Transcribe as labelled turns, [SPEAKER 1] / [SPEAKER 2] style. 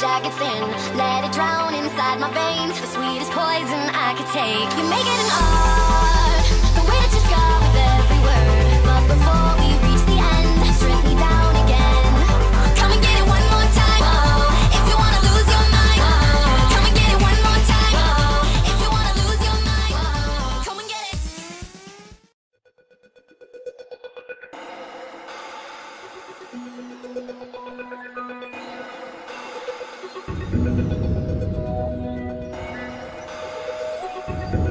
[SPEAKER 1] down in. Let it drown inside my veins. The sweetest poison I could take. You make it an art.